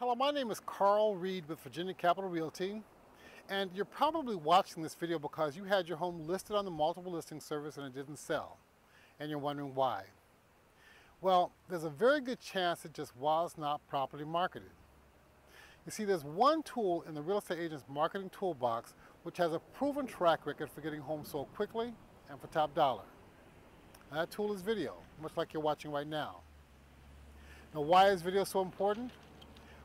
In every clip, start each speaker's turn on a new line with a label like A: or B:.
A: Hello, my name is Carl Reed with Virginia Capital Realty. And you're probably watching this video because you had your home listed on the multiple listing service and it didn't sell. And you're wondering why. Well, there's a very good chance it just was not properly marketed. You see, there's one tool in the real estate agent's marketing toolbox which has a proven track record for getting homes sold quickly and for top dollar. And that tool is video, much like you're watching right now. Now, why is video so important?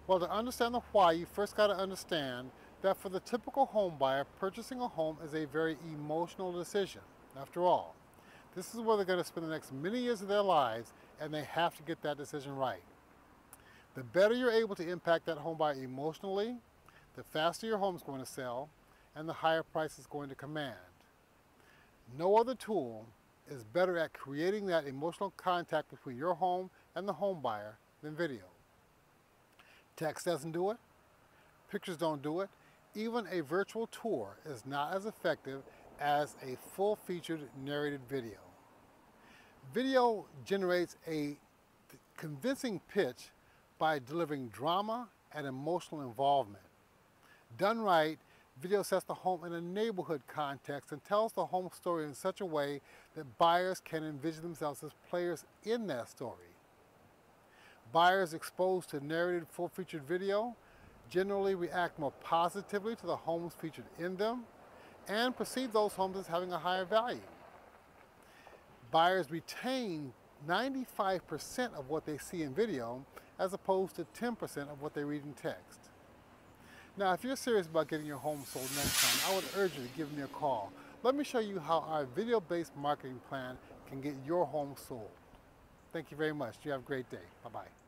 A: Well, to understand the why, you first got to understand that for the typical home buyer, purchasing a home is a very emotional decision. After all, this is where they're going to spend the next many years of their lives, and they have to get that decision right. The better you're able to impact that home buyer emotionally, the faster your home is going to sell, and the higher price it's going to command. No other tool is better at creating that emotional contact between your home and the home buyer than video. Text doesn't do it. Pictures don't do it. Even a virtual tour is not as effective as a full-featured narrated video. Video generates a convincing pitch by delivering drama and emotional involvement. Done right, video sets the home in a neighborhood context and tells the home story in such a way that buyers can envision themselves as players in that story. Buyers exposed to narrated full-featured video generally react more positively to the homes featured in them and perceive those homes as having a higher value. Buyers retain 95% of what they see in video as opposed to 10% of what they read in text. Now, if you're serious about getting your home sold next time, I would urge you to give me a call. Let me show you how our video-based marketing plan can get your home sold. Thank you very much. You have a great day. Bye-bye.